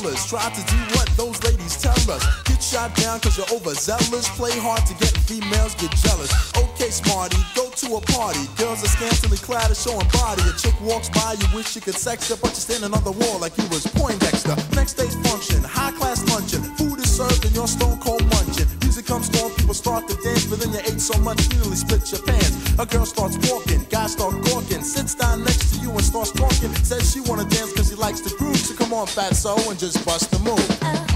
try to do what those ladies tell us. Get shot down cause you're overzealous. Play hard to get females get jealous. Okay, smarty, go to a party. Girls are scantily clad and showing body. A chick walks by, you wish you could sex her, but you're standing on the wall like you was Poindexter. Next day's function, high class luncheon. Food is served and you're stone cold munching. Music comes on, people start to dance, but then you ate so much you nearly split your pants. A girl starts walking, guys start gawking, sits down next to you and starts talking. Says she wanna dance cause she likes the groove. Come on, fat soul, and just bust the move. Uh-huh.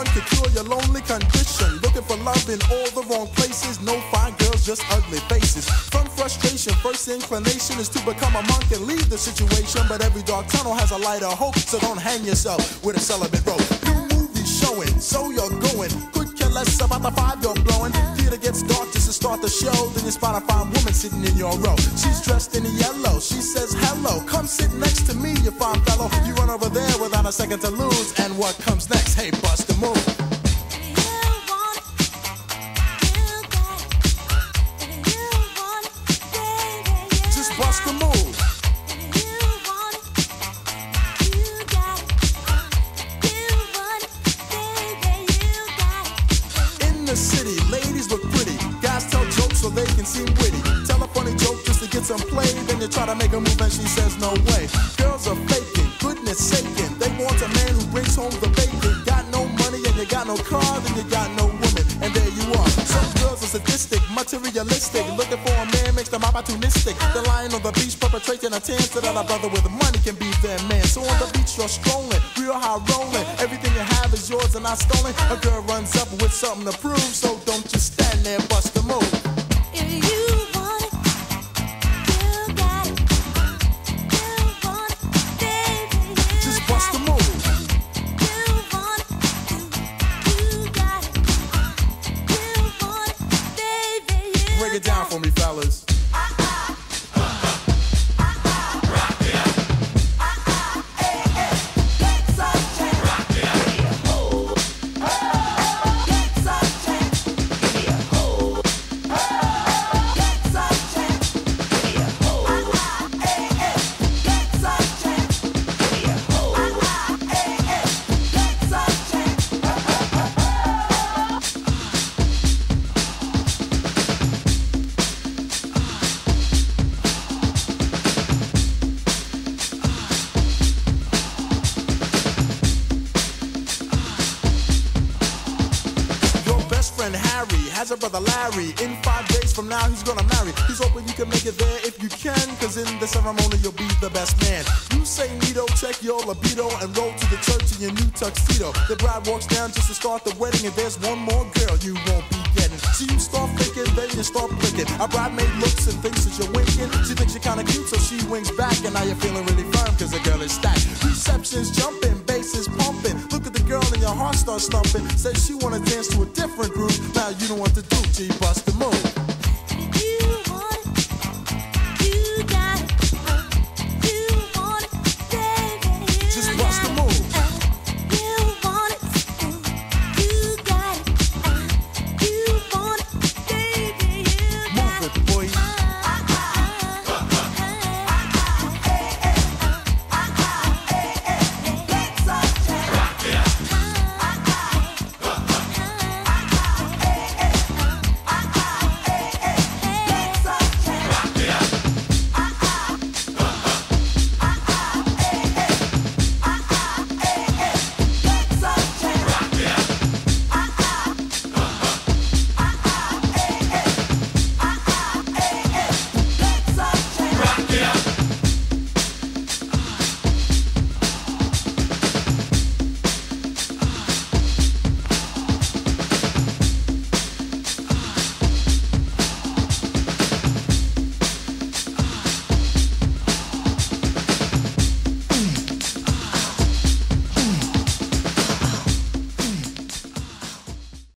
Someone could cure your lonely condition. Looking for love in all the wrong places. No fine girls, just ugly faces. From frustration, first inclination is to become a monk and leave the situation. But every dark tunnel has a light of hope, so don't hang yourself with a celibate rope. New movie showing, so you're going. Could care less about the five you're blowing. Theater gets dark just to start the show. Then you spot a fine woman sitting in your row. She's dressed in yellow. She says hello. Come sit next to me, you fine fellow. You run over there without a second to lose. And what comes next? The city, ladies look pretty. Guys tell jokes so they can seem witty. Tell a funny joke just to get some play. Then you try to make a move and she says no way. Girls are faking, goodness saking. They want a man who brings home the bacon. Got no money and you got no car, then you got no woman. And there you are. Some girls are sadistic, materialistic. Looking for a man makes them opportunistic. They're lying on the beach perpetrating a tan so that a brother with money can be their man. So on the beach you're strolling, real high rolling. Everything yours and not stolen. A girl runs up with something to prove, so don't just stand there, Harry has a brother Larry. In five days from now, he's gonna marry. He's hoping you can make it there if you can, cause in the ceremony, you'll be the best man. You say Nito, check your libido, and roll to the church in your new tuxedo. The bride walks down just to start the wedding, and there's one more girl you won't be getting. So you start thinking, then you start blinking. A bridemaid looks and thinks that you're winking. She thinks you're kinda cute, so she winks back, and now you're feeling really firm, cause the girl is stacked. Reception's jumping, bass is pumping. Girl and your heart starts thumping. Says she wanna dance to a different groove. Now you know what to do, G, bust the move.